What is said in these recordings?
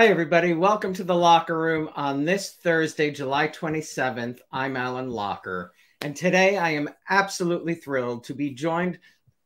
Hi, everybody. Welcome to the Locher Room on this Thursday, July 27th. I'm Alan Locher, and today I am absolutely thrilled to be joined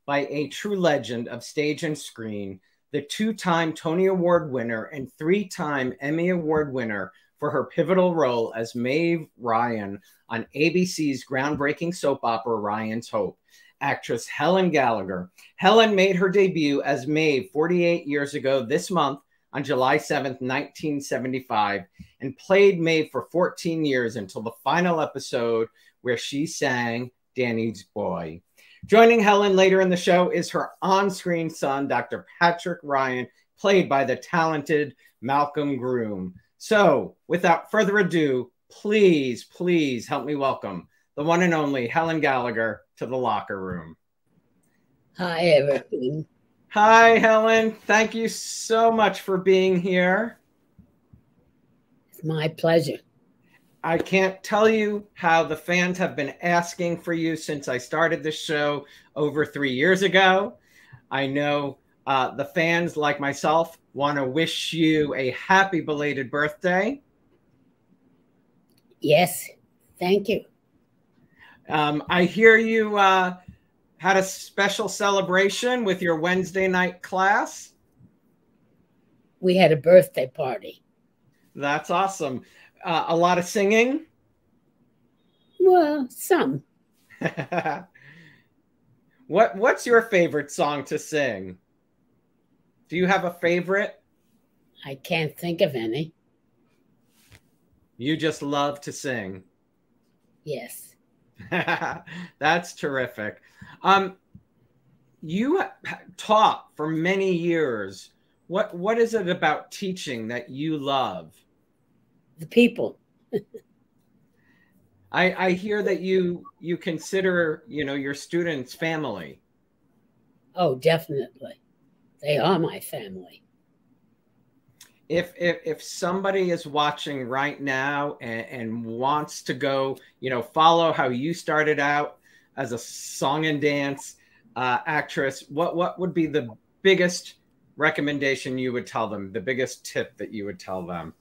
by a true legend of stage and screen, the two time Tony Award winner and three time Emmy Award winner for her pivotal role as Maeve Ryan on ABC's groundbreaking soap opera Ryan's Hope actress Helen Gallagher. Helen made her debut as Maeve 48 years ago this month on July 7th, 1975, and played Maeve for 14 years until the final episode where she sang Danny's Boy. Joining Helen later in the show is her on screen son, Dr. Patrick Ryan, played by the talented Malcolm Groome. So, without further ado, please, please help me welcome the one and only Helen Gallagher to the Locher Room. Hi, everyone. Hi, Helen. Thank you so much for being here. It's my pleasure. I can't tell you how the fans have been asking for you since I started this show over three years ago. I know uh, the fans, like myself, want to wish you a happy belated birthday. Yes, thank you. Um, I hear you uh, had a special celebration with your Wednesday night class? We had a birthday party. That's awesome. Uh, a lot of singing? Well, some. what What's your favorite song to sing? Do you have a favorite? I can't think of any. You just love to sing. Yes. That's terrific. Um, you taught for many years. What what is it about teaching that you love? The people. I I hear that you you consider you know your students family. Oh, definitely, they are my family. If if if somebody is watching right now and, and wants to go, you know, follow how you started out as a song and dance uh, actress, what what would be the biggest recommendation you would tell them? The biggest tip that you would tell them?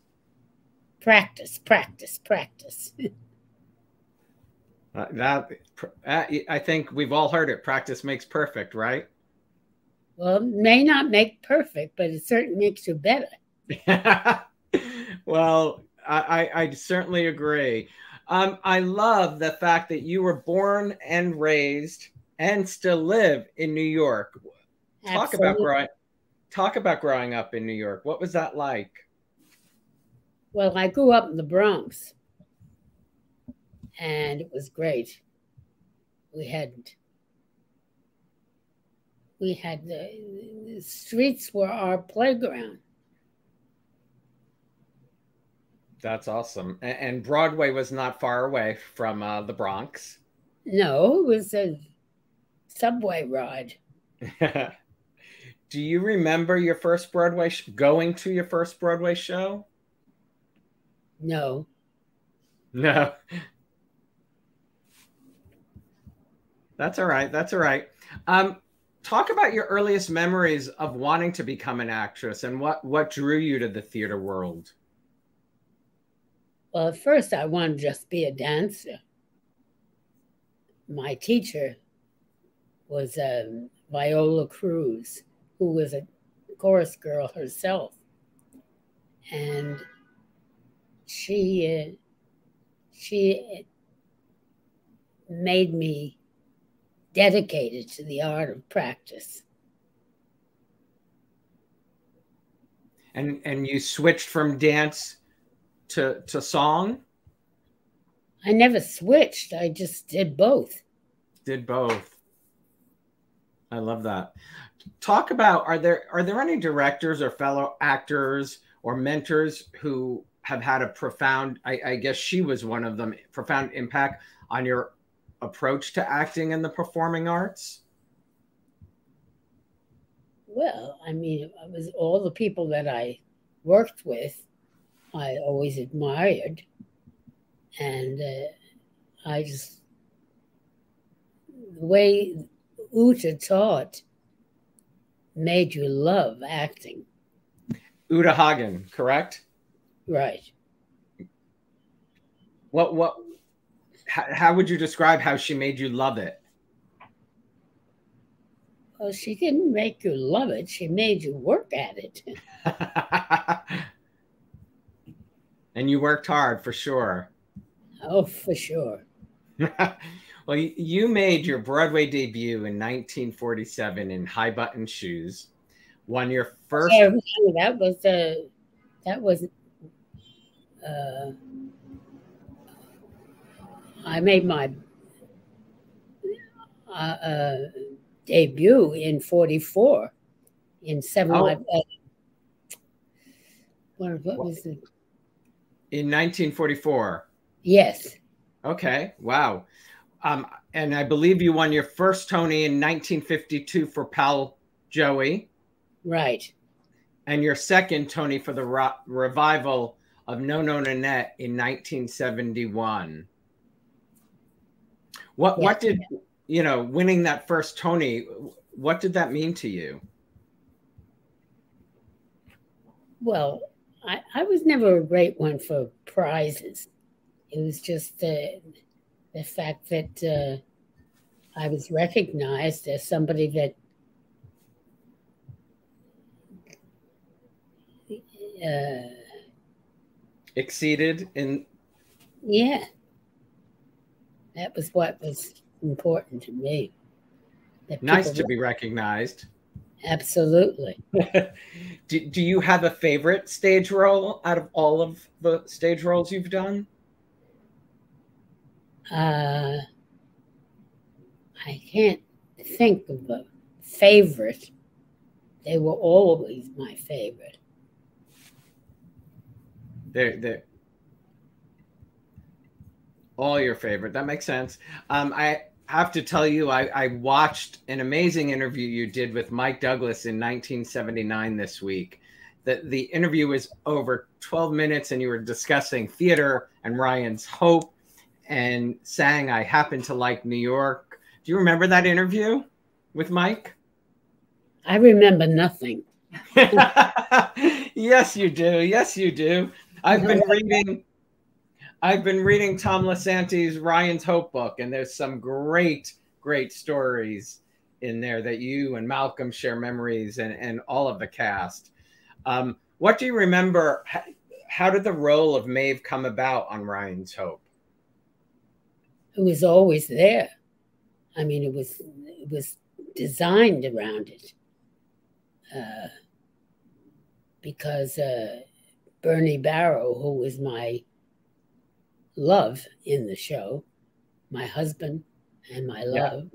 Practice, practice, practice. uh, that uh, I think we've all heard it. Practice makes perfect, right? Well, may not make perfect, but it certainly makes you better. well, I, I, I certainly agree. Um, I love the fact that you were born and raised and still live in New York. Talk about growing talk about growing up in New York. What was that like? Well, I grew up in the Bronx and it was great. We had we had the, the streets were our playground. That's awesome. And Broadway was not far away from uh, the Bronx. No, it was a subway ride. Do you remember your first Broadway sh- going to your first Broadway show? No. No. That's all right. That's all right. Um, talk about your earliest memories of wanting to become an actress and what what drew you to the theater world. Well, at first, I wanted to just be a dancer. My teacher was um, Viola Cruz, who was a chorus girl herself. And she, uh, she made me dedicated to the art of practice. And and you switched from dance to to song? I never switched. I just did both. Did both. I love that. Talk about are there are there any directors or fellow actors or mentors who have had a profound I, I guess she was one of them profound impact on your approach to acting in the performing arts? Well, I mean, it was all the people that I worked with, I always admired. And uh, I just, the way Uta taught made you love acting. Uta Hagen, correct? Right. What, what, how, how would you describe how she made you love it? Well, she didn't make you love it. She made you work at it. and you worked hard for sure. Oh, for sure. well, you made your Broadway debut in 1947 in High Button Shoes. Won your first. Yeah, that was uh, that was. Uh, I made my uh, uh, debut in 44 in seven. Oh. Uh, what, what was it? In 1944. Yes. Okay. Wow. Um, and I believe you won your first Tony in 1952 for Pal Joey. Right. And your second Tony for the ro- revival of No No Nanette in 1971. What what did you know winning that first Tony? What did that mean to you? Well, I, I was never a great one for prizes. It was just the the fact that uh, I was recognized as somebody that uh, exceeded in. Yeah, that was what was important to me. Nice to be recognized. Absolutely. do, do you have a favorite stage role out of all of the stage roles you've done? Uh, I can't think of a favorite. They were always my favorite. They're, they're, all your favorite. That makes sense. Um, I have to tell you, I, I, watched an amazing interview you did with Mike Douglas in 1979 this week. The, the interview was over 12 minutes, and you were discussing theater and Ryan's Hope and saying, I Happen to Like New York. Do you remember that interview with Mike? I remember nothing. yes, you do. Yes, you do. I've been reading I've been reading Tom Lisanti's Ryan's Hope book, and there's some great, great stories in there that you and Malcolm share memories and, and all of the cast. Um, what do you remember? How, how did the role of Maeve come about on Ryan's Hope? It was always there. I mean, it was it was designed around it uh, because uh, Bernie Barrow, who was my love in the show, my husband and my love.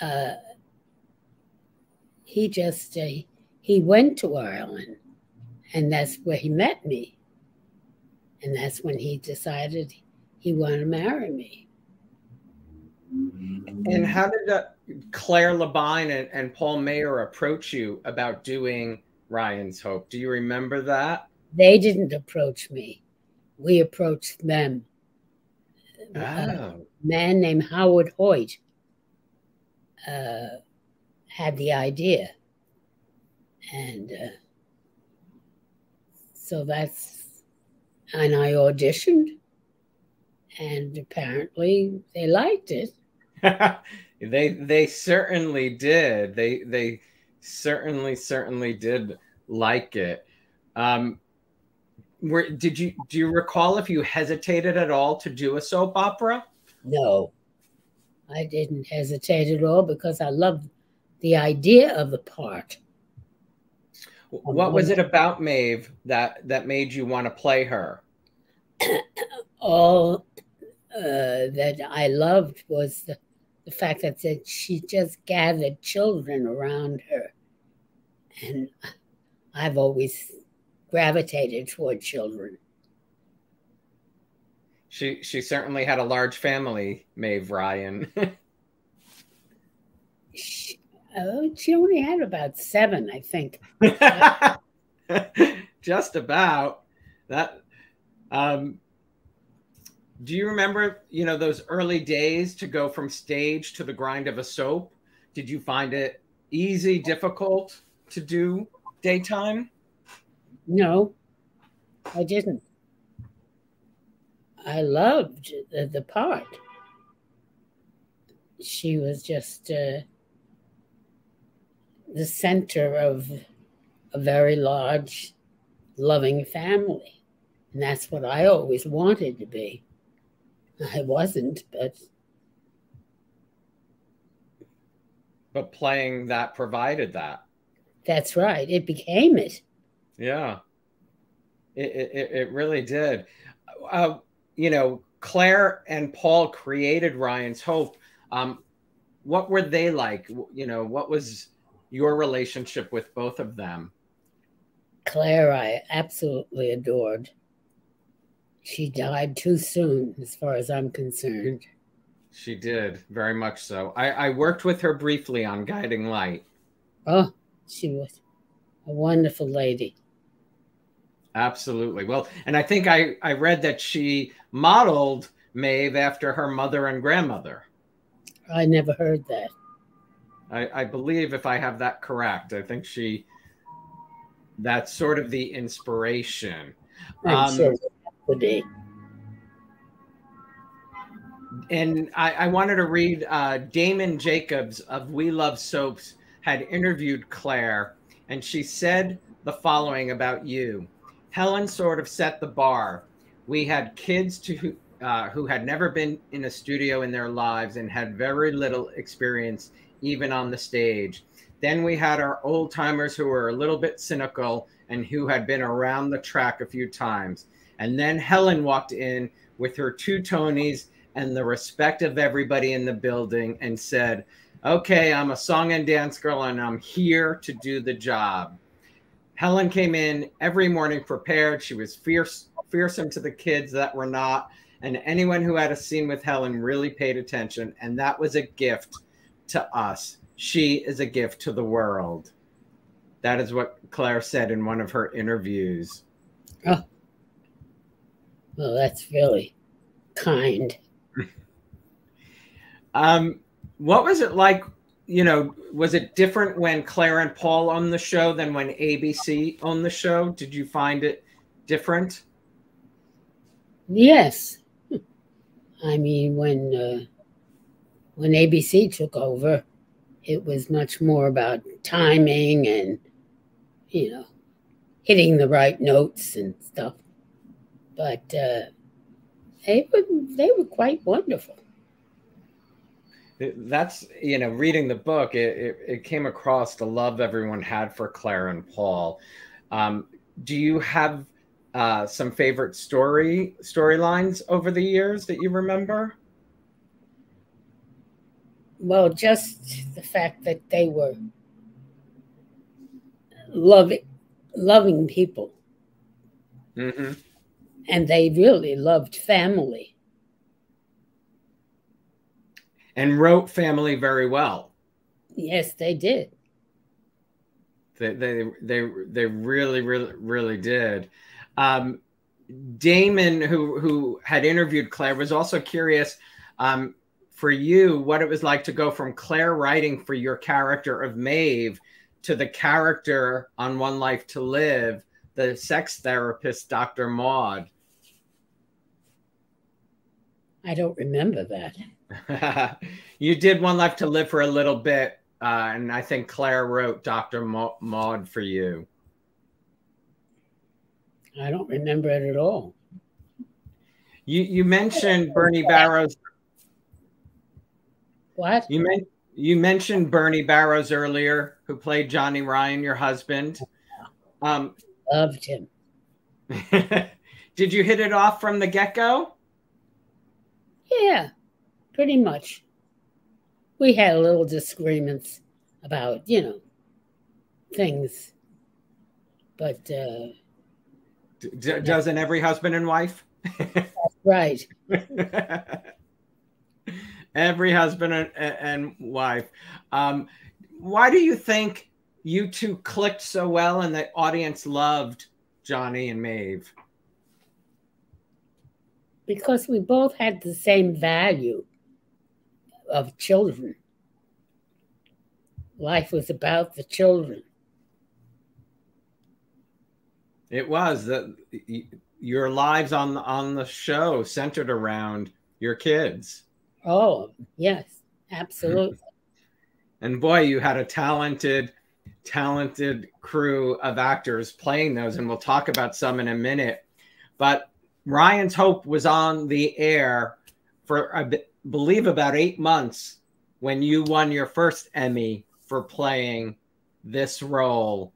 Yeah. Uh, he just uh, he went to Ireland, and that's where he met me, and that's when he decided he wanted to marry me. And how did uh, Claire Labine and, and Paul Mayer approach you about doing Ryan's Hope? Do you remember that? They didn't approach me we approached them. Oh. A man named Howard Hoyt uh, had the idea. And uh, so that's, and I auditioned, and apparently they liked it. they they certainly did. They they certainly certainly did like it. Um, were did you do you recall if you hesitated at all to do a soap opera? No, I didn't hesitate at all because I loved the idea of the part. What was it about Maeve that that made you want to play her? all uh, that I loved was the, the fact that, that she just gathered children around her. And I've always gravitated toward children. She she certainly had a large family, Maeve Ryan. she, uh, she only had about seven, I think. Just about that. Um, do you remember, you know, those early days to go from stage to the grind of a soap? Did you find it easy, difficult to do daytime? No, I didn't. I loved the, the part. She was just uh, the center of a very large, loving family. And that's what I always wanted to be. I wasn't, but. But playing that provided that. That's right. It became it. Yeah. It, it, it really did. Uh, you know, Claire and Paul created Ryan's Hope. Um, what were they like? You know, what was your relationship with both of them? Claire, I absolutely adored. She died too soon, as far as I'm concerned. She did, very much so. I, I worked with her briefly on Guiding Light. Oh, she was a wonderful lady. Absolutely. Well, and I think I, I read that she modeled Maeve after her mother and grandmother. I never heard that. I, I believe if I have that correct, I think she that's sort of the inspiration. Um, sure. And I, I, wanted to read uh, Damon Jacobs of We Love Soaps had interviewed Claire, and she said the following about you. Helen sort of set the bar. We had kids to, uh, who had never been in a studio in their lives and had very little experience, even on the stage. Then we had our old timers who were a little bit cynical and who had been around the track a few times. And then Helen walked in with her two Tonys and the respect of everybody in the building and said, Okay, I'm a song and dance girl and I'm here to do the job. Helen came in every morning prepared. She was fierce, fearsome to the kids that were not. And anyone who had a scene with Helen really paid attention. And that was a gift to us. She is a gift to the world. That is what Claire said in one of her interviews. Oh, well, that's really kind. um, what was it like you know, was it different when Claire and Paul owned the show than when ABC owned the show? Did you find it different? Yes. I mean, when uh, when ABC took over, it was much more about timing and you know hitting the right notes and stuff. But uh, they were they were quite wonderful that's you know reading the book it, it, it, came across the love everyone had for claire and paul. Um, do you have uh, some favorite story storylines over the years that you remember? Well just the fact that they were loving loving people. Mm-hmm. and they really loved family and wrote family very well. Yes, they did. They they they, they really really really did. Um, Damon, who who had interviewed Claire, was also curious um, for you what it was like to go from Claire writing for your character of Maeve to the character on One Life to Live, the sex therapist Dr. Maud. I don't remember that. you did One Life to Live for a little bit, uh, and I think Claire wrote Dr. Maud for you. I don't remember it at all. You you mentioned Bernie Barrows. What? You meant you mentioned Bernie Barrows earlier, who played Johnny Ryan, your husband. Um, Loved him. did you hit it off from the get go? Yeah, pretty much. we had a little disagreements about, you know, things. But uh, D- doesn't every husband and wife? right. every husband and, and wife. Um, why do you think you two clicked so well and the audience loved Johnny and Maeve? Because we both had the same value of children. Life was about the children. It was that your lives on on the show centered around your kids. Oh yes, absolutely. and boy, you had a talented, talented crew of actors playing those, and we'll talk about some in a minute. But Ryan's Hope was on the air for I believe about eight months when you won your first Emmy for playing this role.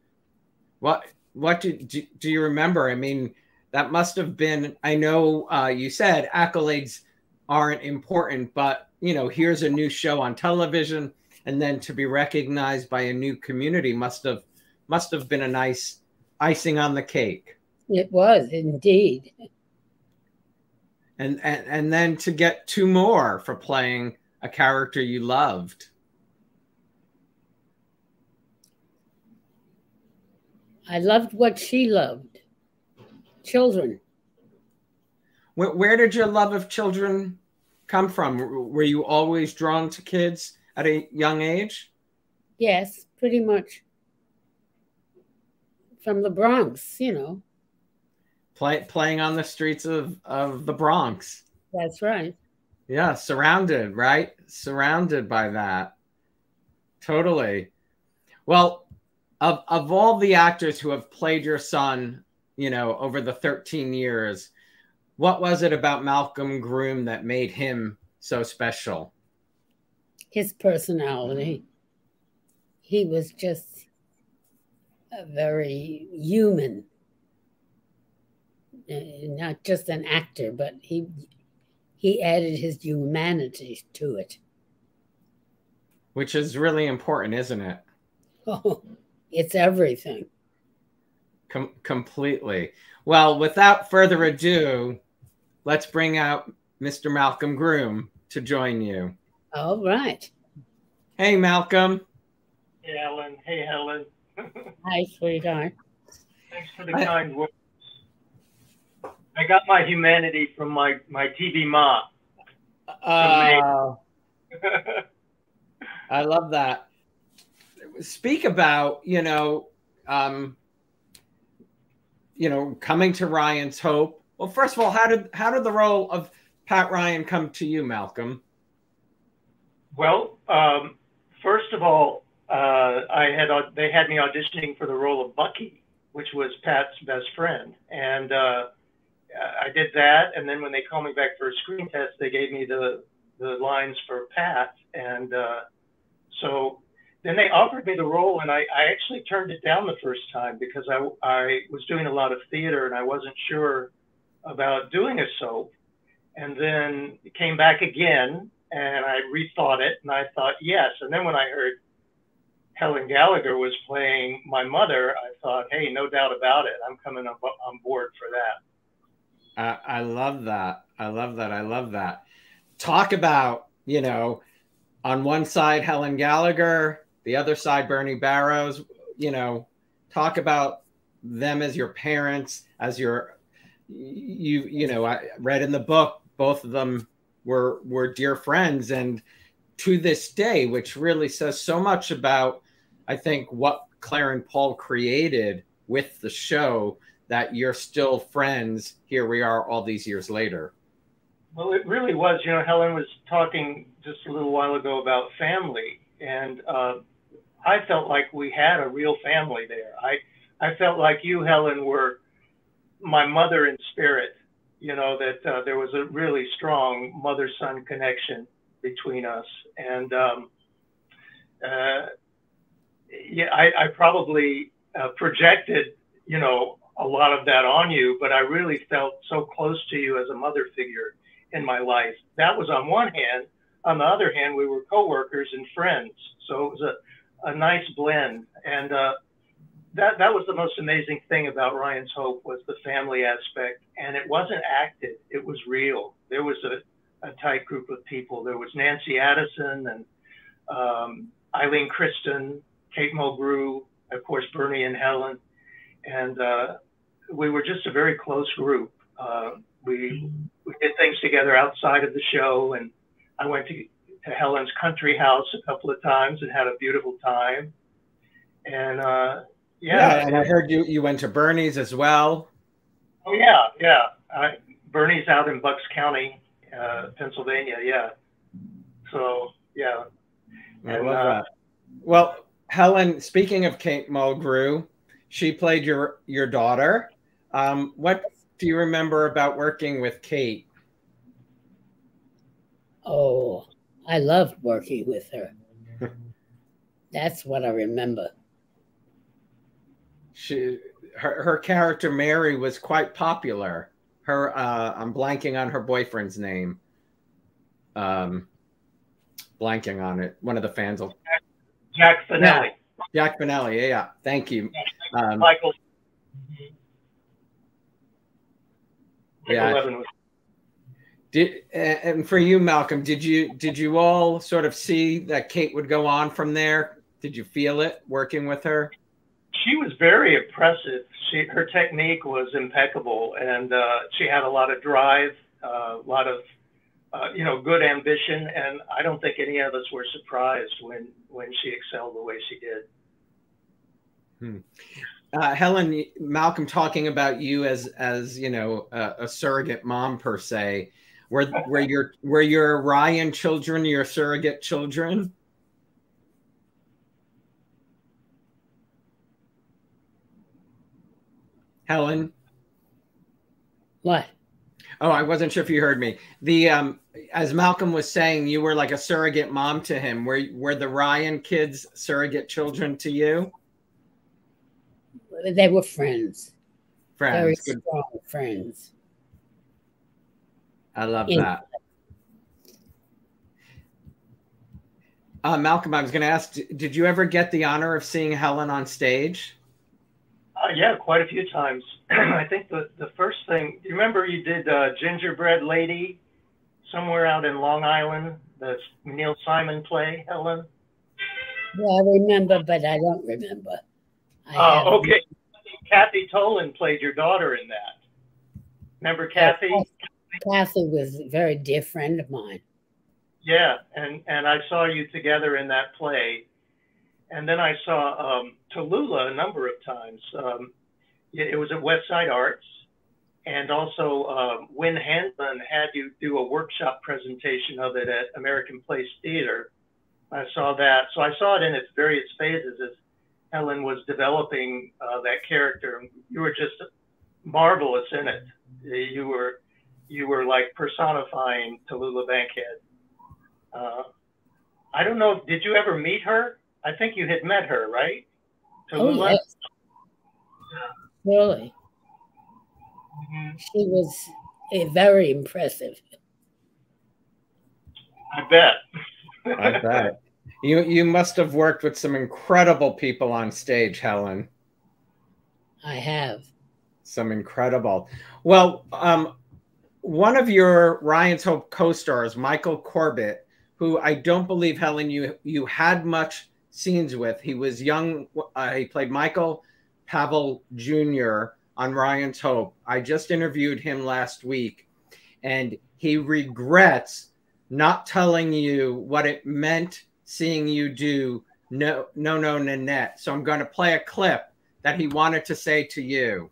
What what do, do, do you remember? I mean, that must have been. I know uh, you said accolades aren't important, but you know, here's a new show on television, and then to be recognized by a new community must have must have been a nice icing on the cake. It was indeed. And and and then to get two more for playing a character you loved. I loved what she loved children. Where, where did your love of children come from? Were you always drawn to kids at a young age? Yes, pretty much. From the Bronx, you know. Play, playing on the streets of, of the Bronx. That's right. Yeah, surrounded, right? Surrounded by that. Totally. Well, of of all the actors who have played your son, you know, over the 13 years, what was it about Malcolm Groome that made him so special? His personality. He was just a very human, Uh, not just an actor, but he he added his humanity to it. Which is really important, isn't it? Oh, it's everything. Com- completely. Well, without further ado, let's bring out Mr. Malcolm Groome to join you. All right. Hey, Malcolm. Hey, Alan. Hey, Helen. Hi, sweetheart. Thanks for the I, kind words. I got my humanity from my, my TV mom. Uh, I love that speak about you know um, you know coming to Ryan's Hope. Well, first of all, how did how did the role of Pat Ryan come to you, Malcolm? Well, um, first of all, uh, I had they had me auditioning for the role of Bucky, which was Pat's best friend, and uh, I did that. And then when they called me back for a screen test, they gave me the the lines for Pat, and uh, so then they offered me the role, and I, I actually turned it down the first time because I, I was doing a lot of theater and I wasn't sure about doing a soap. And then it came back again, and I rethought it, and I thought yes. And then when I heard Helen Gallagher was playing my mother, I thought, hey, no doubt about it, I'm coming on board for that. I, love that. I love that. I love that. Talk about, you know, on one side, Helen Gallagher, the other side, Bernie Barrows, you know, talk about them as your parents, as your you you know, I read in the book both of them were were dear friends and to this day, which really says so much about I think what Claire and Paul created with the show that you're still friends. Here we are all these years later. Well, it really was. You know, Helen was talking just a little while ago about family, and uh, I felt like we had a real family there. I I felt like you, Helen, were my mother in spirit. You know that uh, there was a really strong mother-son connection between us, and um, uh, yeah, I, I probably uh, projected, you know, a lot of that on you, but I really felt so close to you as a mother figure in my life. That was on one hand. on the other hand, we were coworkers and friends. So it was a, a nice blend. And uh, that, that was the most amazing thing about Ryan's Hope was the family aspect. And it wasn't acted, it was real. There was a, a tight group of people. There was Nancy Addison and um, Ilene Kristen, Kate Mulgrew, of course, Bernie and Helen. And uh, we were just a very close group. Uh, we, we did things together outside of the show, and I went to, to Helen's country house a couple of times and had a beautiful time. And uh, yeah. yeah, and I heard you you went to Bernie's as well. Oh yeah, yeah. I, Bernie's out in Bucks County, uh, Pennsylvania. Yeah. So yeah. I and, love uh, that. Well, Helen, speaking of Kate Mulgrew, she played your your daughter. Um, what do you remember about working with Kate? Oh, I loved working with her. That's what I remember. She her her character Mary was quite popular. Her uh, I'm blanking on her boyfriend's name. Um, blanking on it. One of the fans will. Jack Fenelli. Yeah. Jack Fenelli. Yeah, yeah. Thank you. Um, Michael. Yeah. Did and for you, Malcolm, did you did you all sort of see that Kate would go on from there? Did you feel it working with her? She was very impressive. She her technique was impeccable, and uh, she had a lot of drive, uh, a lot of uh, you know good ambition, and I don't think any of us were surprised when when she excelled the way she did. Hmm. Uh, Helen, Malcolm, talking about you as as you know a, a surrogate mom per se. where were your were your Ryan children your surrogate children? Helen. What? Oh, I wasn't sure if you heard me. The um, as Malcolm was saying, you were like a surrogate mom to him. Were were the Ryan kids surrogate children to you? They were friends. Friends. Very strong friends. I love that. Uh, Malcolm, I was going to ask, did you ever get the honor of seeing Helen on stage? Uh, yeah, quite a few times. I think the, the first thing, you remember you did uh, Gingerbread Lady somewhere out in Long Island, the Neil Simon play, Helen? Well, I remember, but I don't remember. Oh, okay. Kathy Tolan played your daughter in that. Remember Kathy? Kathy was a very dear friend of mine. Yeah, and and I saw you together in that play, and then I saw um, Tallulah a number of times. Um, it was at West Side Arts, and also um, Wynn Handman had you do a workshop presentation of it at American Place Theater. I saw that, so I saw it in its various phases as Helen was developing uh, that character. You were just marvelous in it. You were you were like personifying Tallulah Bankhead. Uh, I don't know. Did you ever meet her? I think you had met her, right? Tallulah? Oh, yes. Really? Mm-hmm. She was a very impressive. I bet. I bet. You you must have worked with some incredible people on stage, Helen. I have. Some incredible. Well, um, one of your Ryan's Hope co-stars, Michael Corbett, who I don't believe Helen you you had much scenes with. He was young. Uh, he played Michael Pavel Jr. on Ryan's Hope. I just interviewed him last week, and he regrets not telling you what it meant seeing you do no no no Nanette. So I'm going to play a clip that he wanted to say to you.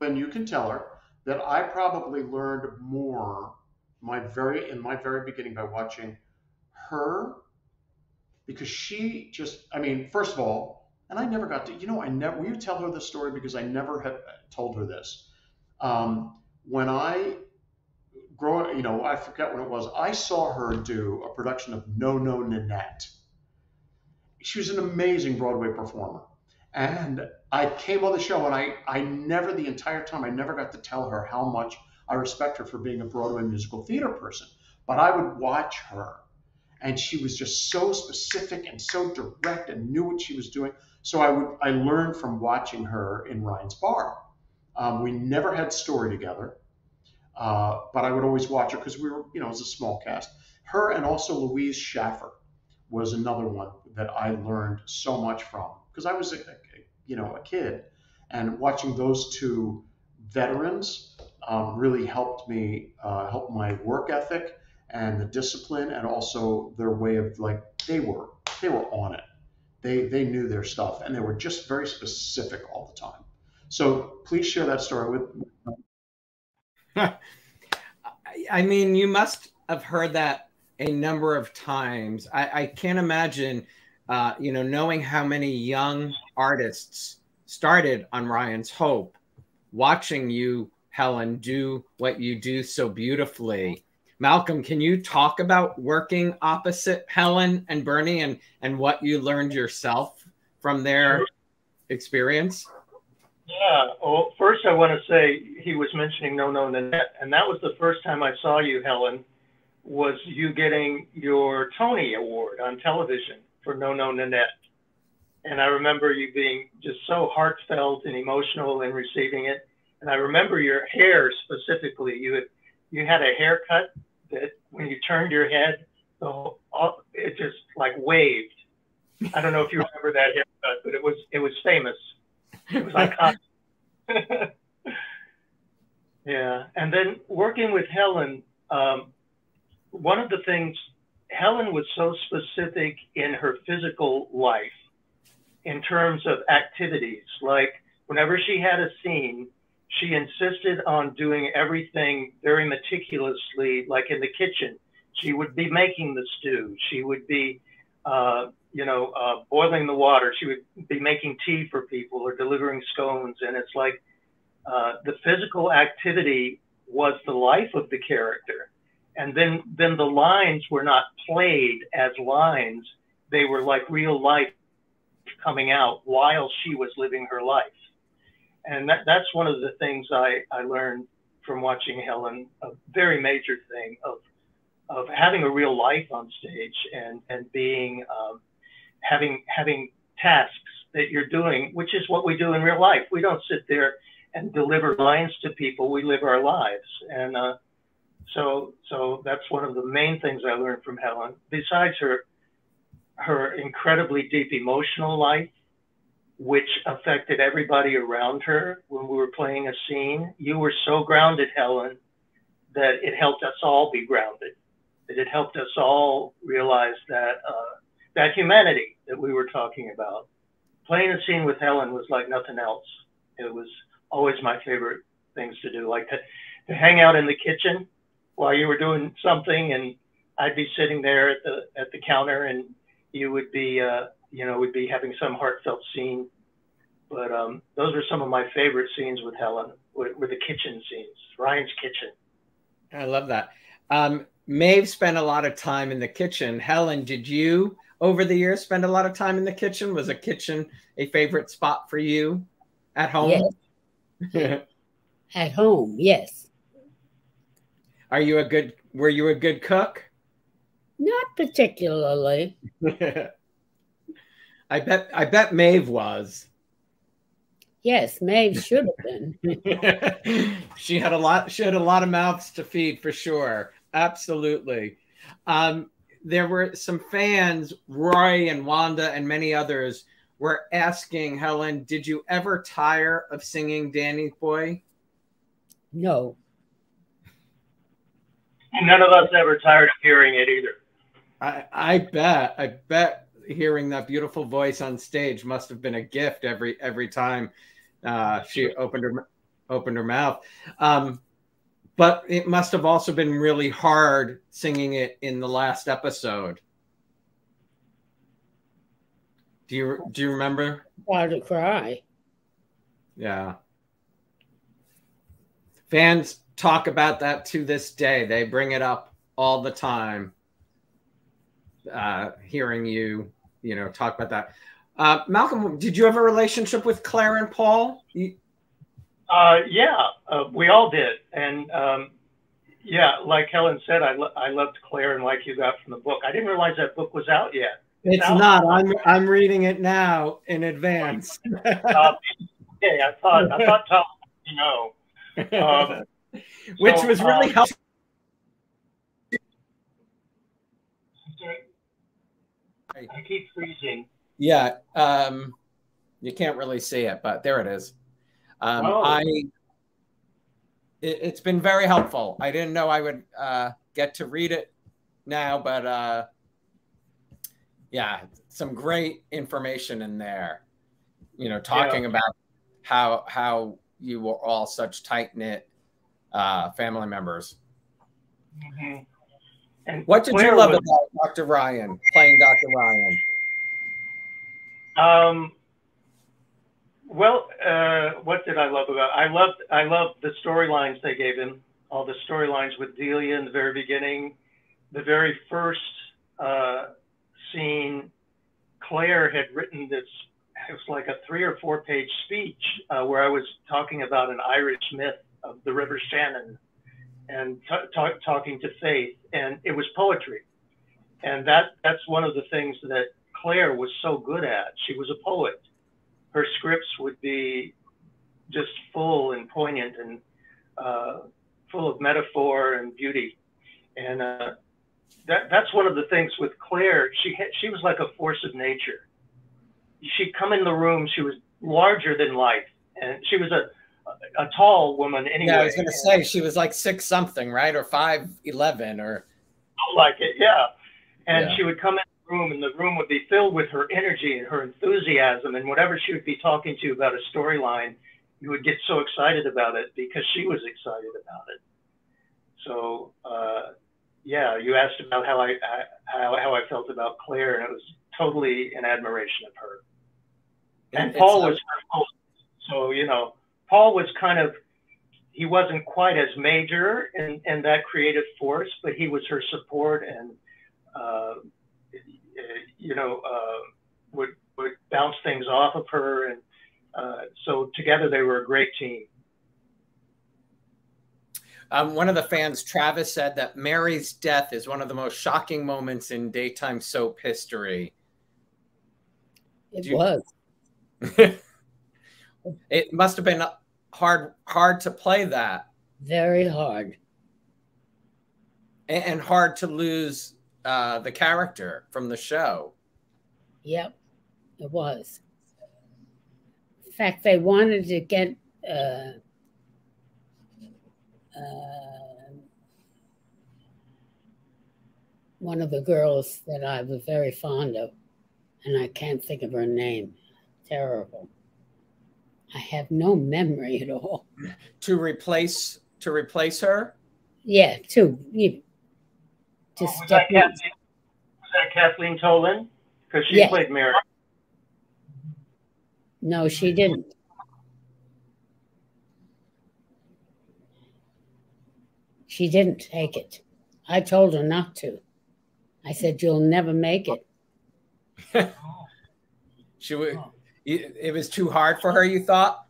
And you can tell her that I probably learned more my very in my very beginning by watching her because she just I mean first of all and I never got to you know I never will you tell her this story because I never had told her this um, when I grow you know I forget what it was I saw her do a production of No No Nanette she was an amazing Broadway performer and I came on the show and I, I never, the entire time, I never got to tell her how much I respect her for being a Broadway musical theater person. but I would watch her and she was just so specific and so direct and knew what she was doing. So I would I learned from watching her in Ryan's bar. Um, we never had story together, uh, but I would always watch her because we were you know it was a small cast. Her and also Louise Shaffer was another one that I learned so much from because I was a, a, you know a kid. And watching those two veterans um, really helped me uh, help my work ethic and the discipline and also their way of like they were they were on it. They they knew their stuff and they were just very specific all the time. So please share that story with i mean you must have heard that a number of times i, I can't imagine uh, you know knowing how many young artists started on ryan's hope watching you helen do what you do so beautifully Malcolm, can you talk about working opposite Helen and Bernie and, and what you learned yourself from their experience? Yeah. Well, first I want to say he was mentioning No No Nanette, and that was the first time I saw you, Helen, was you getting your Tony Award on television for No No Nanette. And I remember you being just so heartfelt and emotional in receiving it. And I remember your hair specifically. You had you had a haircut that when you turned your head, the whole, it just like waved. I don't know if you remember that haircut, but it was it was famous. Iconic. yeah, and then working with Helen, um, one of the things Helen was so specific in her physical life in terms of activities. Like whenever she had a scene, she insisted on doing everything very meticulously, like in the kitchen. She would be making the stew. She would be, uh, you know, uh, boiling the water. She would be making tea for people or delivering scones. And it's like uh, the physical activity was the life of the character. And then, then the lines were not played as lines. They were like real life coming out while she was living her life and that, that's one of the things I, I learned from watching Helen, a very major thing of of having a real life on stage and and being um, having having tasks that you're doing, which is what we do in real life. We don't sit there and deliver lines to people. We live our lives, and uh, so so that's one of the main things I learned from Helen. Besides her her incredibly deep emotional life which affected everybody around her when we were playing a scene. You were so grounded, Helen, that it helped us all be grounded. That it helped us all realize that uh, that humanity that we were talking about. Playing a scene with Helen was like nothing else. It was always my favorite things to do, like to, to hang out in the kitchen while you were doing something, and I'd be sitting there at the at the counter, and you would be uh, you know, would be having some heartfelt scene. But um, those were some of my favorite scenes with Helen, were, were the kitchen scenes, Ryan's kitchen. I love that. Um, Maeve spent a lot of time in the kitchen. Helen, did you over the years spend a lot of time in the kitchen? Was a kitchen a favorite spot for you at home? Yes. at home, yes. Are you a good were you a good cook? Not particularly. I bet I bet Maeve was. Yes, Maeve should have been. she had a lot she had a lot of mouths to feed for sure. Absolutely. Um, there were some fans, Roy and Wanda and many others were asking Helen, did you ever tire of singing Danny Boy? No. None of us ever tired of hearing it either. I, I bet. I bet hearing that beautiful voice on stage must have been a gift every every time uh, she opened her opened her mouth. Um, but it must have also been really hard singing it in the last episode. Do you do you remember? Hard to cry. Yeah. Fans talk about that to this day. They bring it up all the time. Uh, hearing you you know, talk about that. Uh, Malcolm, did you have a relationship with Claire and Paul? Uh, yeah, uh, we all did, and um, yeah, like Helen said, I, lo- I loved Claire and like you got from the book. I didn't realize that book was out yet. It's Now- not. I'm I'm reading it now in advance. Uh, okay, I thought I thought Tom, you know, um, Which so, was really um, helpful. I keep freezing. Yeah. Um, you can't really see it, but there it is. Um, Oh. I. It, it's been very helpful. I didn't know I would uh, get to read it now, but uh, yeah, some great information in there. You know, talking about how how you were all such tight knit uh, family members. Mhm. And What did you love was- about Dr. Ryan playing Dr. Ryan? Um, well, uh, what did I love about? I loved I loved the storylines they gave him. All the storylines with Delia in the very beginning, the very first uh, scene. Claire had written this. It was like a three or four page speech uh, where I was talking about an Irish myth of the River Shannon and t- talk, talking to Faith, and it was poetry. And that that's one of the things that Claire was so good at. She was a poet. Her scripts would be just full and poignant and uh, full of metaphor and beauty. And uh, that that's one of the things with Claire. She had, she was like a force of nature. She'd come in the room. She was larger than life, and she was a a tall woman anyway. Yeah, I was going to say she was like six something, right, or five eleven, or like it, yeah. And Yeah. she would come in room, and the room would be filled with her energy and her enthusiasm, and whatever she would be talking to you about a storyline, you would get so excited about it because she was excited about it. So, uh, yeah, you asked about how I, I how how I felt about Claire, and it was totally an admiration of her. And It's, Paul uh, was her host. so you know Paul was kind of he wasn't quite as major in, in that creative force, but he was her support and uh, you know uh, would would bounce things off of her, and uh, so together they were a great team. Um, one of the fans, Travis, said that Mary's death is one of the most shocking moments in daytime soap history. It you- was. it must have been hard hard to play that Very hard. and, and hard to lose uh, the character from the show. Yep, it was. In fact, they wanted to get uh, uh, one of the girls that I was very fond of, and I can't think of her name. Terrible. I have no memory at all. To replace to replace her, Yeah, to Oh, to Oh, was, step that in. Kathleen, was that Kathleen Tolan? Because she Yes. played Mary. No, she didn't. She didn't take it. I told her not to. I said, You'll never make it. she would. It, it was too hard for her. You thought?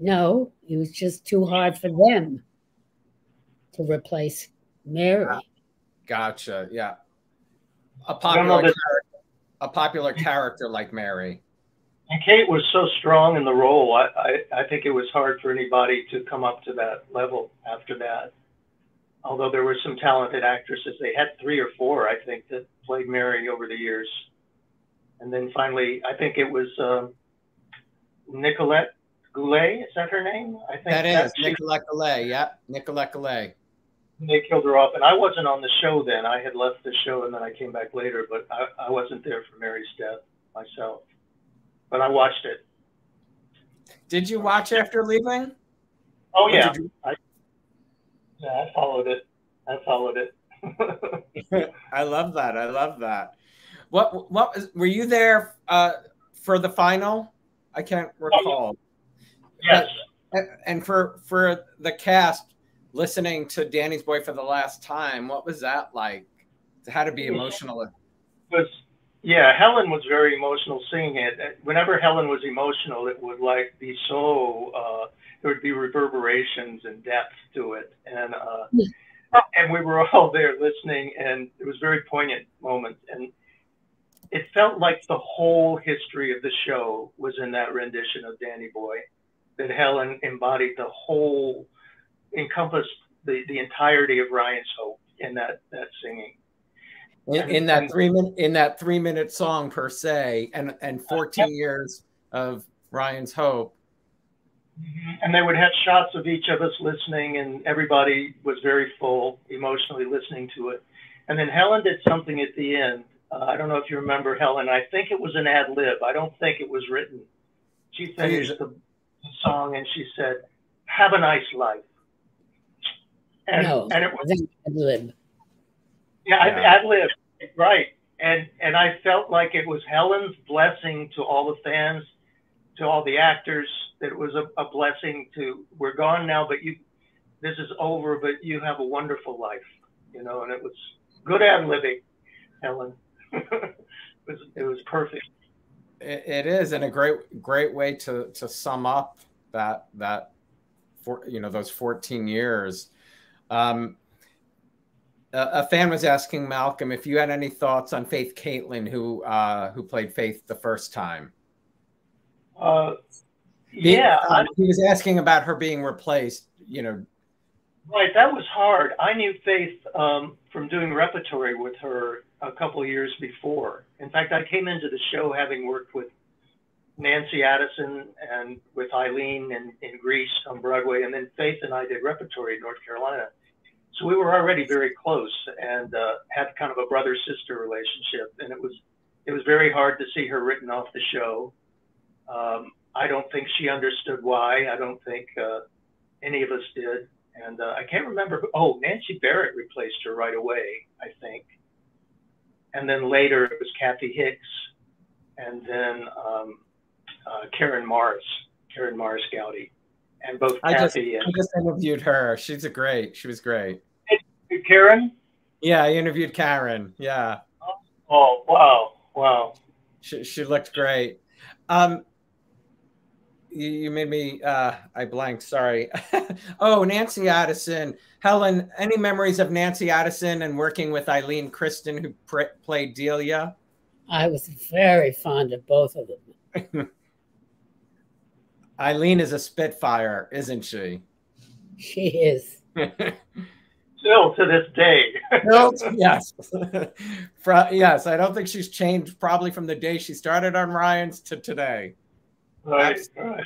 No, it was just too hard for them to replace Mary. Uh, Gotcha. Yeah. A popular that- a popular character like Mary. And Kate was so strong in the role. I, I, I think it was hard for anybody to come up to that level after that. Although there were some talented actresses, they had three or four, I think, that played Mary over the years. And then finally, I think it was um, Nicolette Goulet. Is that her name? I think That is Nicolette Goulet. Yeah, Nicolette Goulet. They killed her off. And I wasn't on the show then. I had left the show and then I came back later, but I, I wasn't there for Mary's death myself. But I watched it. Did you watch after leaving? Oh yeah, did you- yeah, I followed it. I followed it. I love that. I love that. What what was were you there uh, for the final? I can't recall. yes. And- And for for the cast listening to Danny's boy for the last time, what was that like? It had to be emotional. was yeah helen was very emotional seeing it. Whenever helen was emotional it would like be so uh there would be reverberations and depth to it. And uh and we were all there listening, and it was a very poignant moment, and it felt like the whole history of the show was in that rendition of Danny Boy, that Helen embodied the whole, encompassed the, the entirety of Ryan's hope in that that singing. In, in that three minute in that three minute song per se, and and 14 years of Ryan's hope. Mm-hmm. And they would have shots of each of us listening, and everybody was very full, emotionally listening to it. And then Helen did something at the end. Uh, I don't know if you remember Helen. I think it was an ad lib. I don't think it was written. She finished the, the song and she said, "Have a nice life." And, no, and it was ad lib. Yeah, yeah. ad lib, right? And and I felt like it was Helen's blessing to all the fans, to all the actors, that it was a, a blessing to we're gone now, but you this is over, but you have a wonderful life, you know, and it was good ad libbing, Helen. it was it was perfect. It, it is, and a great great way to to sum up that that for you know those 14 years. Um, a, a fan was asking Malcolm if you had any thoughts on Faith Catlin, who uh, who played Faith the first time. Uh, yeah, he, um, he was asking about her being replaced. You know, right? That was hard. I knew Faith um, from doing repertory with her a couple years before. In fact, I came into the show having worked with Nancy Addison and with Ilene in, in Grease on Broadway, and then Faith and I did repertory in North Carolina. So we were already very close and uh, had kind of a brother sister relationship, and it was it was very hard to see her written off the show. Um, I don't think she understood why. I don't think uh, any of us did. And uh, I can't remember. Oh, Nancy Barrett replaced her right away, I think. And then later it was Kathy Hicks, and then um, uh, Karen Morris, Karen Morris Gowdy, and both I Kathy just, and I just interviewed her. She's a great. She was great. Karen. Yeah, I interviewed Karen. Yeah. Oh wow, wow. She she looked great. Um, you, you made me uh, I blanked. Sorry. oh, Nancy Addison. Helen, any memories of Nancy Addison and working with Ilene Kristen, who played Delia? I was very fond of both of them. Ilene is a spitfire, isn't she? She is. Still to this day. yes. yes, I don't think she's changed probably from the day she started on Ryan's to today. Right, right.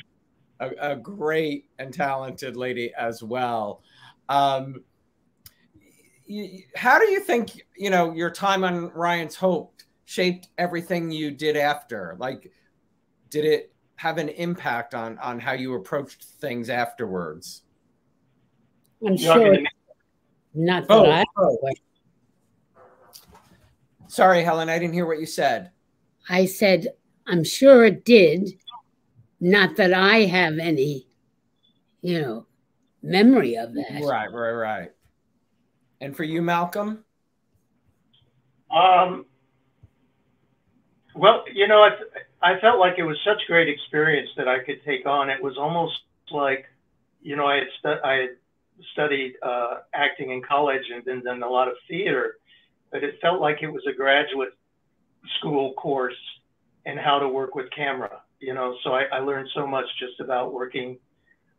A, a, great and talented lady as well. Um, how do you think you know your time on Ryan's Hope shaped everything you did after? Like, did it have an impact on on how you approached things afterwards? I'm sure. Not that oh, I. Oh. Sorry, Helen, I didn't hear what you said. I said, I'm sure it did. Not that I have any, you know, memory of that. Right, right, right. And for you, Malcolm? Um, well, you know, I, I felt like it was such a great experience that I could take on. It was almost like, you know, I had, stu- I had studied uh, acting in college and then done a lot of theater, but it felt like it was a graduate school course in how to work with camera you know, so I, I learned so much just about working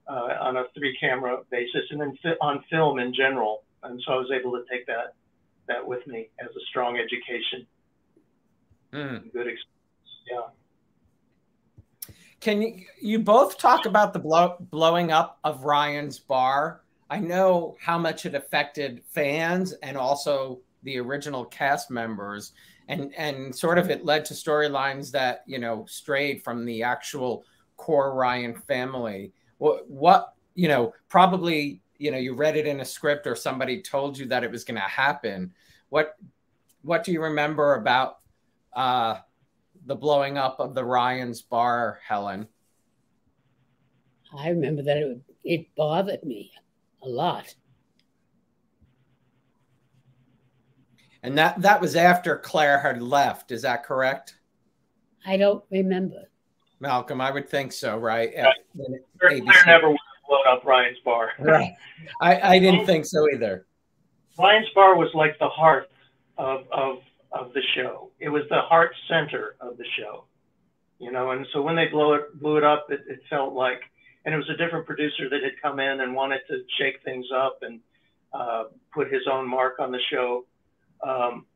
uh, on a three camera basis and then fi- on film in general. And so I was able to take that that with me as a strong education. Mm. Good experience. Yeah. Can you you both talk about the blow, blowing up of Ryan's bar? I know how much it affected fans and also the original cast members and and sort of it led to storylines that you know strayed from the actual core Ryan family. What what you know probably you know you read it in a script or somebody told you that it was going to happen. What what do you remember about uh, the blowing up of the Ryan's bar, Helen? I remember that it it bothered me a lot. And that that was after Claire had left. Is that correct? I don't remember. Malcolm, I would think so, right? right. Claire, Claire never would have blown up Ryan's bar. right. I, I didn't think so either. Ryan's Bar was like the heart of, of, of the show. It was the heart center of the show, you know. And so when they blew it, blew it up, it, it felt like, and it was a different producer that had come in and wanted to shake things up and uh, put his own mark on the show. Um,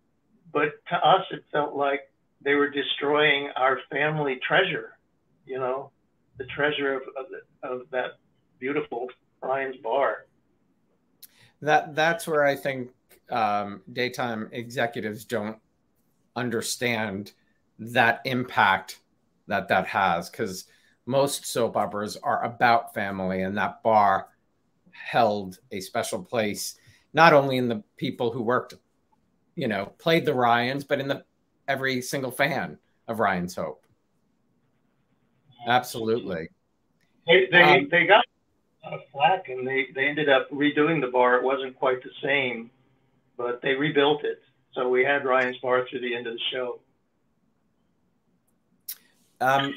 but to us, it felt like they were destroying our family treasure, you know, the treasure of, of, of that beautiful Ryan's Bar. That that's where I think um, daytime executives don't understand that impact that that has because most soap operas are about family, and that bar held a special place not only in the people who worked, you know, played the Ryans, but in the every single fan of Ryan's Hope. Absolutely. They they, um, they got a flack and they, they ended up redoing the bar. It wasn't quite the same, but they rebuilt it. So we had Ryan's Bar through the end of the show. Um,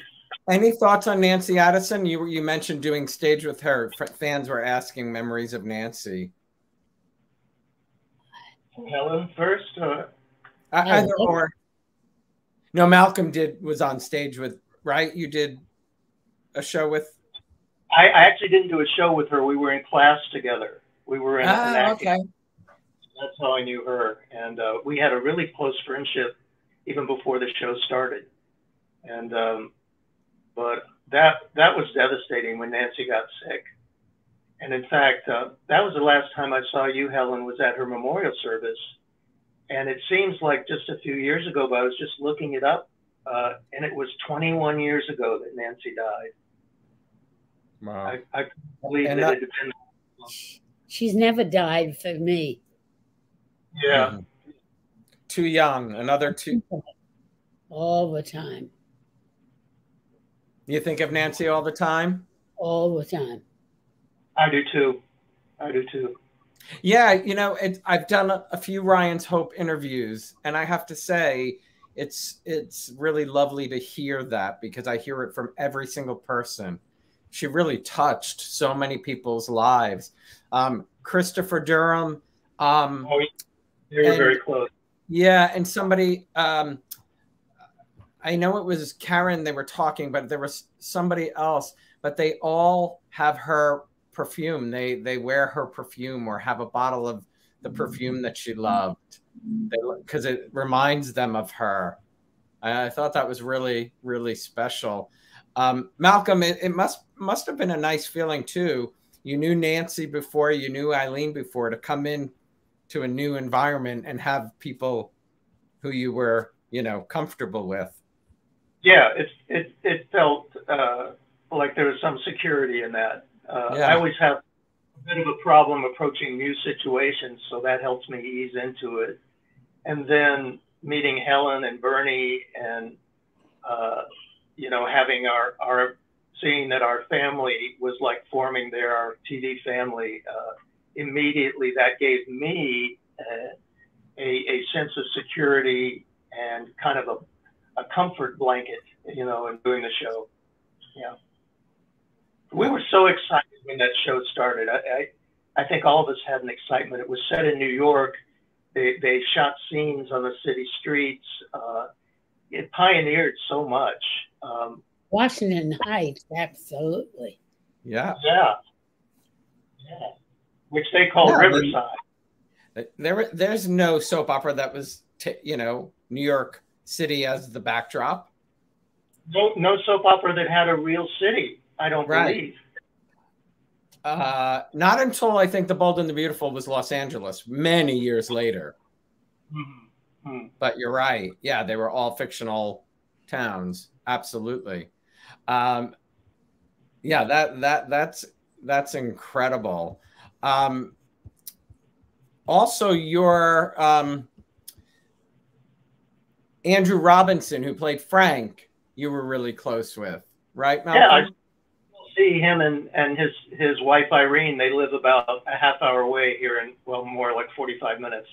any thoughts on Nancy Addison? You you mentioned doing stage with her. Fans were asking memories of Nancy. Helen first. Uh, Either or. No, Malcolm did was on stage with right. You did a show with. I, I actually didn't do a show with her. We were in class together. We were in. Ah, okay. That's how I knew her, and uh, we had a really close friendship even before the show started. And um, but that that was devastating when Nancy got sick. And in fact, uh, that was the last time I saw you, Helen, was at her memorial service. And it seems like just a few years ago, but I was just looking it up, uh, and it was 21 years ago that Nancy died. Wow. I, I believe and that, that it been. She's never died for me. Yeah. Mm. Too young. Another two. All the time. You think of Nancy all the time? All the time. I do too. I do too. Yeah, you know, it, I've done a, a, few Ryan's Hope interviews, and I have to say, it's it's really lovely to hear that because I hear it from every single person. She really touched so many people's lives. Um, Christopher Durham. Um, oh, they were and, very close. Yeah, and somebody. Um, I know it was Karen they were talking, but there was somebody else. But they all have her perfume. They they wear her perfume or have a bottle of the perfume that she loved because it reminds them of her. I, I, thought that was really really special. Um, Malcolm, it, it must must have been a nice feeling too. You knew Nancy before, you knew Ilene before to come in to a new environment and have people who you were, you know, comfortable with. Yeah, it it it felt uh, like there was some security in that. Uh, yeah. I always have a bit of a problem approaching new situations, so that helps me ease into it. And then meeting Helen and Bernie, and uh, you know, having our our seeing that our family was like forming there, our TV family. Uh, immediately, that gave me uh, a, a sense of security and kind of a, a comfort blanket, you know, in doing the show. Yeah we were so excited when that show started. I, I, I think all of us had an excitement. It was set in New York. They, they shot scenes on the city streets. Uh, it pioneered so much. Um, Washington Heights, absolutely. Yeah. Yeah. Yeah. Which they call yeah, Riverside. there, there's no soap opera that was, t- you know, New York City as the backdrop. No, no soap opera that had a real city. I don't right. believe. Uh, not until I think The Bold and the Beautiful was Los Angeles, many years later. Mm-hmm. But you're right. Yeah, they were all fictional towns. Absolutely. Um, yeah, that that that's that's incredible. Um, also, your um, Andrew Robinson, who played Frank, you were really close with, right? Malcolm? Yeah, see him and, and his, his wife Irene. They live about a half hour away here in, well, more like 45 minutes.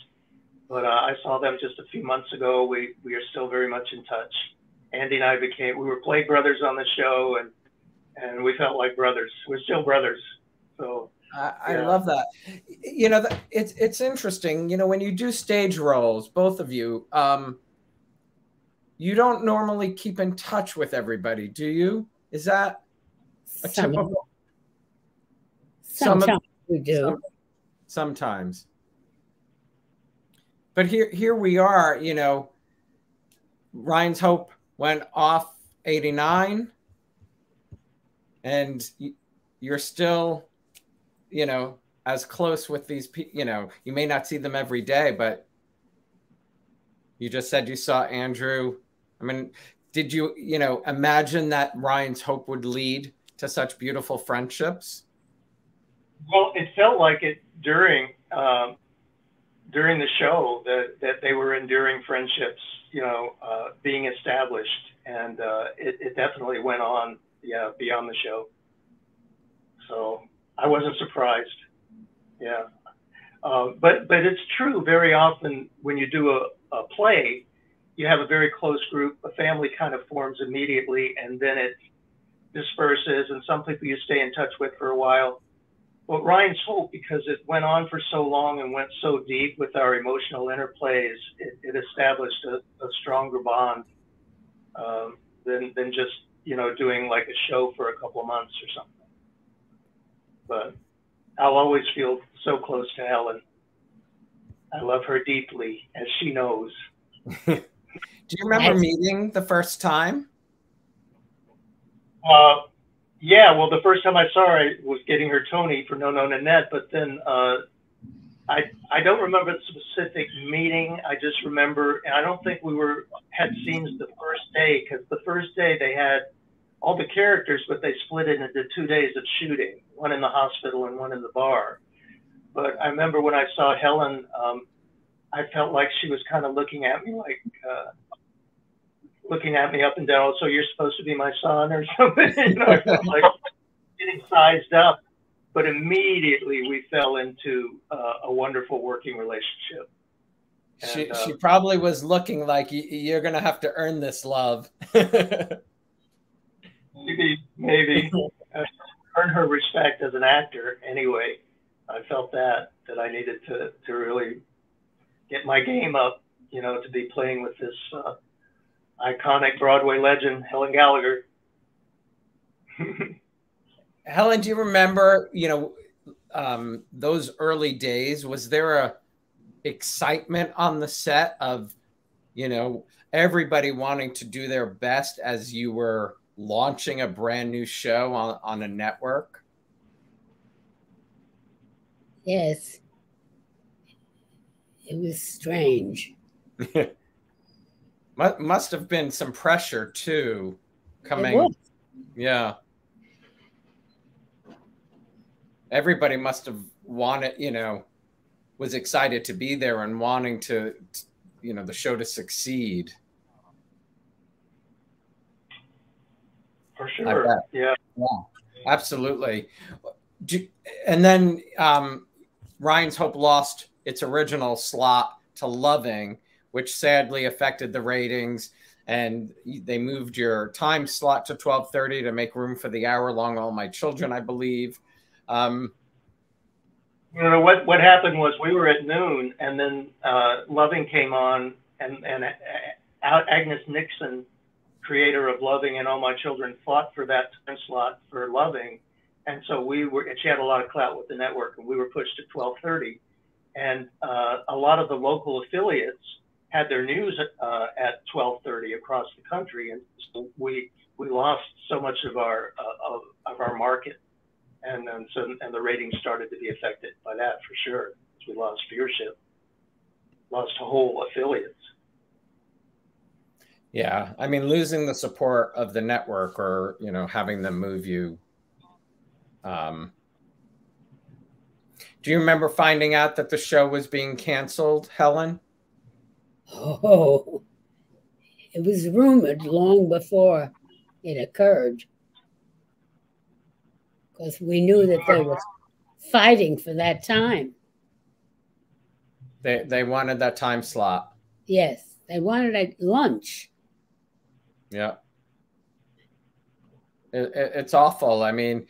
But uh, I saw them just a few months ago. We, we are still very much in touch. Andy and I became, we were play brothers on the show and, and we felt like brothers. We're still brothers. So I, I love that. You know, it's it's interesting. You know, when you do stage roles, both of you, um, you don't normally keep in touch with everybody, do you? Is that a Some, typical? sometimes some of- we do. some- sometimes. But here, here we are. You know, Ryan's Hope went off '89, and you're still, you know, as close with these people. You know, you may not see them every day, but you just said you saw Andrew. I mean, did you, you know, imagine that Ryan's Hope would lead to such beautiful friendships? Well, it felt like it during um, during the show that that they were enduring friendships, you know, uh, being established, and uh, it, it definitely went on, yeah, beyond the show. So I wasn't surprised. Yeah, uh, but but it's true. Very often when you do a, a play, you have a very close group. A family kind of forms immediately, and then it disperses, and some people you stay in touch with for a while. But Ryan's Hope, because it went on for so long and went so deep with our emotional interplays, it, it established a, a stronger bond um, than than just you know doing like a show for a couple of months or something. But I'll always feel so close to Helen. I love her deeply, as she knows. Do you remember Yes. meeting the first time? Uh, yeah, well, the first time I saw her, I was getting her Tony for No No Nanette, but then uh, I I don't remember the specific meeting. I just remember, and I don't think we were had scenes the first day because the first day they had all the characters, but they split it into two days of shooting, one in the hospital and one in the bar. But I remember when I saw Helen, um, I felt like she was kind of looking at me like. Uh, looking at me up and down. So you're supposed to be my son or something. you know, I felt like getting sized up. But immediately we fell into uh, a wonderful working relationship. she uh, she probably was looking like "Y- you're gonna have to earn this love. Maybe, maybe uh, earn her respect as an actor. Anyway, I felt that that I needed to to really get my game up. You know, to be playing with this uh, iconic Broadway legend, Helen Gallagher. Helen, do you remember? You know, um, those early days. Was there a excitement on the set of, you know, everybody wanting to do their best as you were launching a brand new show on, on a network? Yes. It was strange. Mu- Must have been some pressure too, coming. Yeah. Everybody must have wanted, you know, was excited to be there and wanting to, you know, the show to succeed. For sure. bet. Yeah. Absolutely. Do, and then um, Ryan's Hope lost its original slot to Loving, which sadly affected the ratings. And they moved your time slot to 12:30 to make room for the hour-long All My Children, I believe. Um, You know what? What happened was we were at noon, and then uh, Loving came on, and and uh, Agnes Nixon, creator of Loving and All My Children, fought for that time slot for Loving, and so we were. She had a lot of clout with the network, and we were pushed to 12:30, and uh, a lot of the local affiliates had their news uh, at 12:30 across the country, and so we we lost so much of our uh, of, of our market and then so and the ratings started to be affected by that for sure. We lost viewership, lost whole affiliates. Yeah, I mean, losing the support of the network or you know having them move you. Um, do you remember finding out that the show was being canceled, Helen? Oh, it was rumored long before it occurred. Because we knew that they were fighting for that time. They they wanted that time slot. Yes, they wanted a lunch. Yeah. It, it, it's awful. I mean,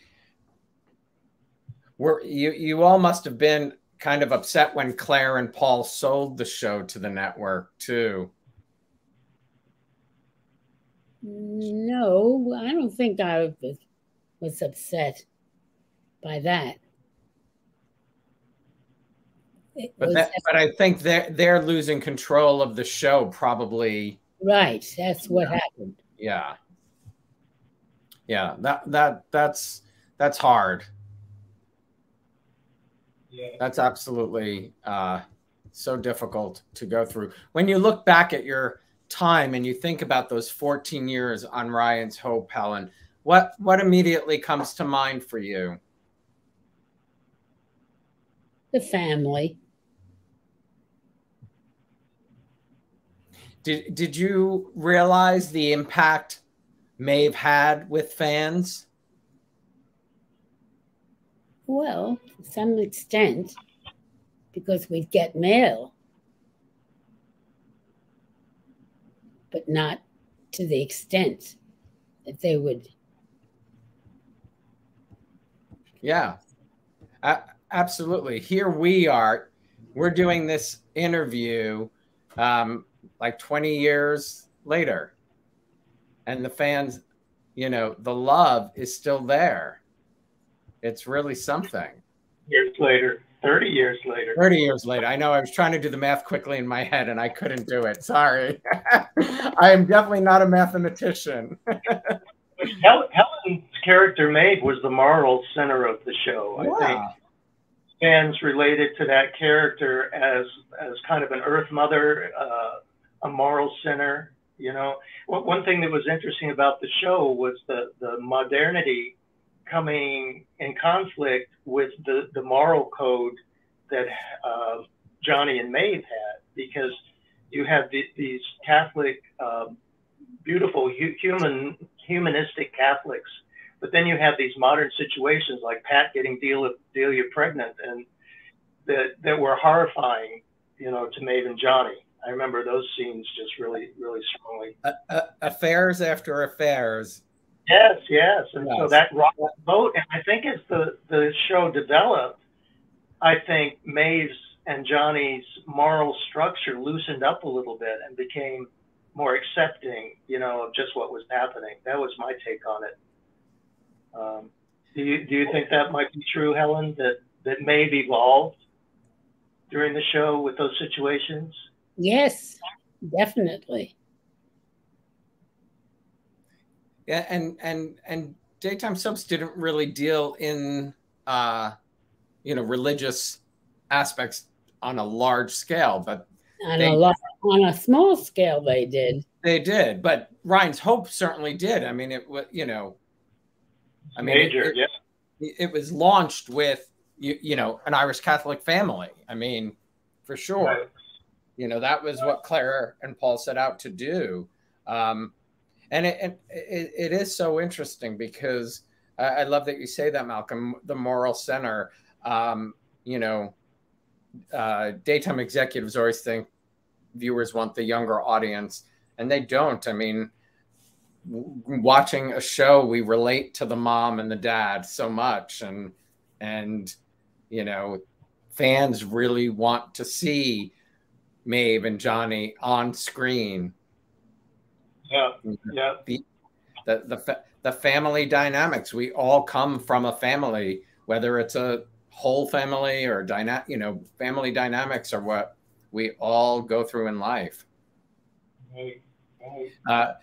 we're, you you all must have been kind of upset when Claire and Paul sold the show to the network too. No, I don't think I was, was upset by that. but that, but I think they're they're losing control of the show probably. Right, that's what happened. Yeah. Yeah, that that that's that's hard. Yeah. That's absolutely uh, so difficult to go through. When you look back at your time and you think about those 14 years on Ryan's Hope, Helen, what what immediately comes to mind for you? The family. Did did you realize the impact Maeve had with fans? Well, to some extent, because we'd get mail, but not to the extent that they would. Yeah, absolutely. Here we are. We're doing this interview um, like 20 years later. And the fans, you know, the love is still there. It's really something. Years later, 30 years later. 30 years later. I know I was trying to do the math quickly in my head and I couldn't do it. Sorry. I am definitely not a mathematician. Helen's character, Maeve, was the moral center of the show. I think fans related to that character as as kind of an Earth Mother, uh, a moral center. You know, one thing that was interesting about the show was the the modernity coming in conflict with the the moral code that uh, Johnny and Maeve had, because you have the, these Catholic, uh, beautiful hu- human humanistic Catholics, but then you have these modern situations like Pat getting Delia, Delia pregnant, and that that were horrifying, you know, to Maeve and Johnny. I remember those scenes just really, really strongly. Uh, uh, affairs after affairs. Yes, yes, and yes. so that the boat. And I think as the the show developed, I think Maeve's and Johnny's moral structure loosened up a little bit and became more accepting, you know, of just what was happening. That was my take on it. Um, do you do you think that might be true, Helen? That that Maeve evolved during the show with those situations? Yes, definitely. Yeah, and and and daytime soaps didn't really deal in uh, you know religious aspects on a large scale, but on they, a lot, on a small scale they did. They did, but Ryan's Hope certainly did. I mean, it was you know, I mean, major, it, it, yeah. It was launched with you, you know an Irish Catholic family. I mean, for sure. Right. You know that was what Claire and Paul set out to do, um, and it, it, it is so interesting because I, I, love that you say that, Malcolm. The moral center. Um, you know, uh, daytime executives always think viewers want the younger audience, and they don't. I mean, watching a show, we relate to the mom and the dad so much, and and you know, fans really want to see Maeve and Johnny on screen. Yeah, yeah. The the the, the family dynamics. We all come from a family, whether it's a whole family or dyna- you know, family dynamics are what we all go through in life. Right. Right. Uh,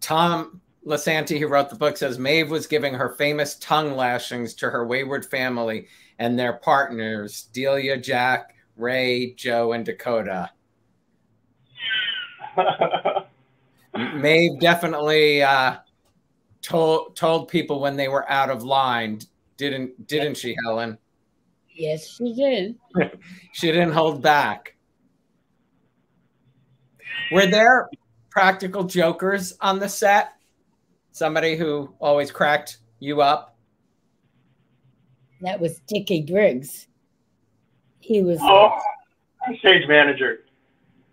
Tom Lisanti, who wrote the book, says Maeve was giving her famous tongue lashings to her wayward family and their partners, Delia, Jack, Ray, Joe, and Dakota. Maeve definitely uh, told told people when they were out of line, didn't didn't she, Helen? Yes, she did. she didn't hold back. Were there practical jokers on the set? Somebody who always cracked you up? That was Dickie Briggs. He was oh, stage manager,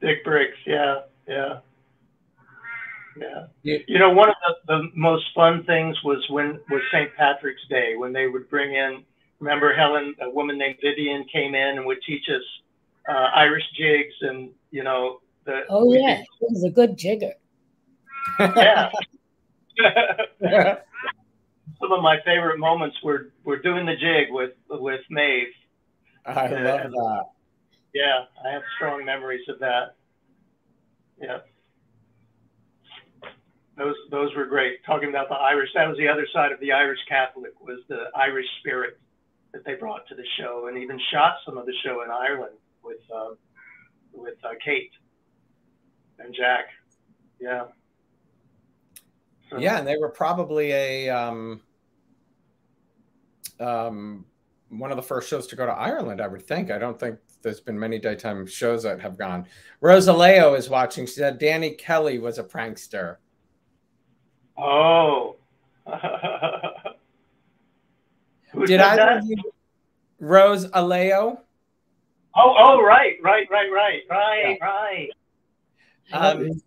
Dick Briggs. Yeah, yeah, yeah. You, you know, one of the, the most fun things was when was St. Patrick's Day when they would bring in remember Helen, a woman named Vivian, came in and would teach us uh, Irish jigs, and you know the. Oh yeah, he was a good jigger. Yeah. Some of my favorite moments were were doing the jig with with Maeve. I love that. Yeah, I have strong memories of that. Yeah. Those those were great. Talking about the Irish, that was the other side of the Irish Catholic was the Irish spirit that they brought to the show, and even shot some of the show in Ireland with uh, with uh, Kate and Jack. Yeah. So, yeah, and they were probably a um, um, one of the first shows to go to Ireland. I would think. I don't think there's been many daytime shows that have gone. Rosaleo is watching. She said Danny Kelly was a prankster. Oh. Did I Rose Aleo? Oh, oh, right, right, right, right, right, yeah. right. Um,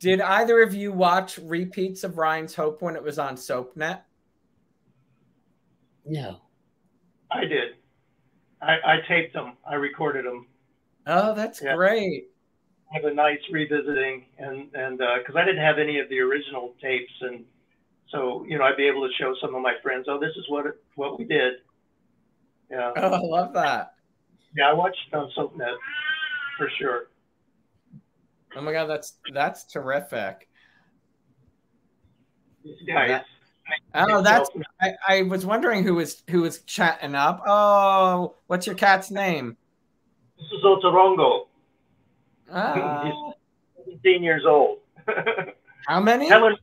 did either of you watch repeats of Ryan's Hope when it was on SoapNet? No. I did. I, I taped them. I recorded them. Oh, that's yeah. great. Have a nice revisiting, and and because uh, I didn't have any of the original tapes, and so you know I'd be able to show some of my friends. Oh, this is what it, what we did. Yeah. Oh, I love that. Yeah, I watched on SoapNet for sure. Oh my god, that's that's terrific. Guys. Oh, that's. I, I, was wondering who was who was chatting up. Oh, what's your cat's name? This is Otorongo. Ah. He's 17 years old. How many? Helen,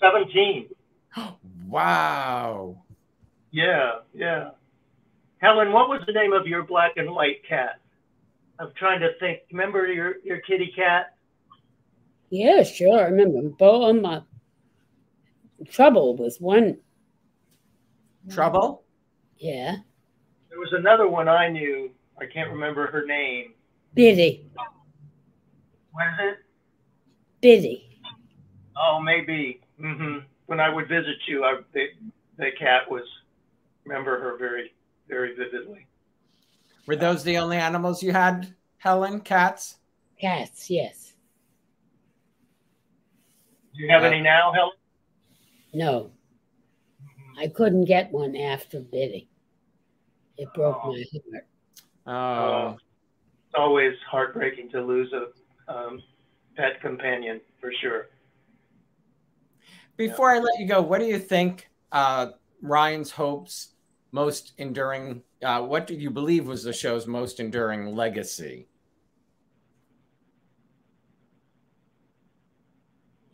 17. wow. Yeah, yeah. Helen, what was the name of your black and white cat? I'm trying to think. Remember your, your kitty cat? Yeah, sure. I remember. Bo, uh, Trouble was one. Trouble? Yeah. There was another one I knew. I can't remember her name. Biddy. What is it? Biddy. Oh, maybe. Mm-hmm. When I would visit you, I, the, the cat was, remember her very, very vividly. Were those the only animals you had, Helen? Cats? Cats, yes. Do you have uh, any now, Helen? No. I couldn't get one after Biddy. It broke oh. my heart. Oh. It's always heartbreaking to lose a um, pet companion, for sure. Before yeah. I let you go, what do you think uh, Ryan's hopes most enduring uh, what did you believe was the show's most enduring legacy?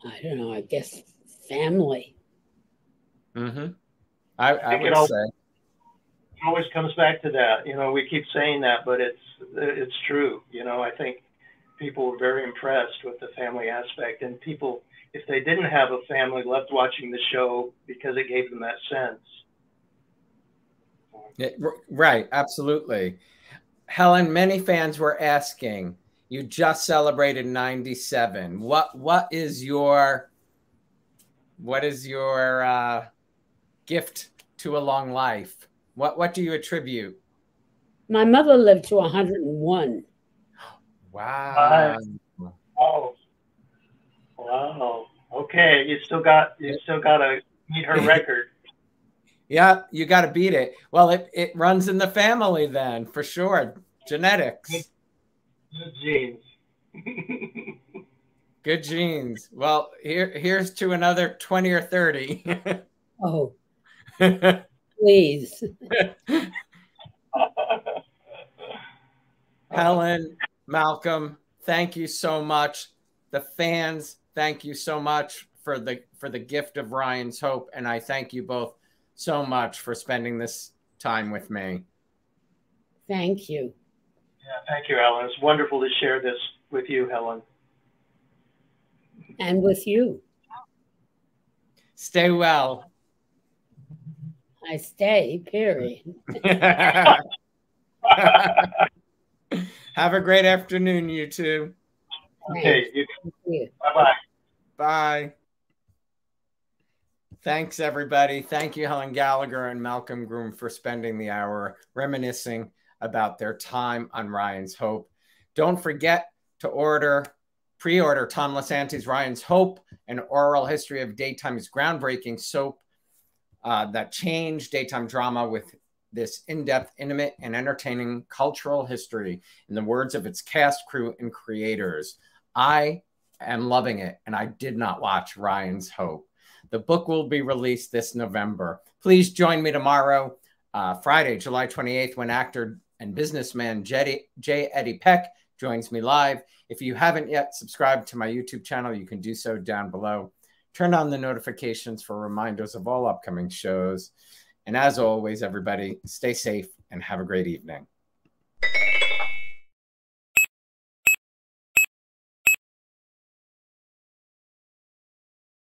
I don't know. I guess family. Mm-hmm. I, I, I would always, say. It always comes back to that. You know, we keep saying that, but it's it's true. You know, I think people were very impressed with the family aspect, and people, if they didn't have a family, loved watching the show because it gave them that sense. Yeah, right, absolutely. Helen, many fans were asking, you just celebrated 97. What what is your what is your uh, gift to a long life? What what do you attribute? My mother lived to 101. Wow. Oh. Wow. Okay, you still got you still got to meet her record. Yeah, you got to beat it. Well, it, it runs in the family then, for sure. Genetics. Good genes. Good genes. Well, here here's to another 20 or 30. oh. Please. Helen, Malcolm, thank you so much. The fans, thank you so much for the for the gift of Ryan's hope and I thank you both so much for spending this time with me. Thank you. Yeah, thank you, Helen. It's wonderful to share this with you, Helen. And with you. Stay well. I stay, period. Have a great afternoon, you two. Okay. Bye bye. Bye. Thanks, everybody. Thank you, Helen Gallagher and Malcolm Groome, for spending the hour reminiscing about their time on Ryan's Hope. Don't forget to order, pre order Tom Lisanti's Ryan's Hope, an oral history of daytime's groundbreaking soap uh, that changed daytime drama with this in depth, intimate, and entertaining cultural history in the words of its cast, crew, and creators. I am loving it, and I did not watch Ryan's Hope. The book will be released this November. Please join me tomorrow, uh, Friday, July 28th, when actor and businessman J. Eddie Peck joins me live. If you haven't yet subscribed to my YouTube channel, you can do so down below. Turn on the notifications for reminders of all upcoming shows. And as always, everybody, stay safe and have a great evening.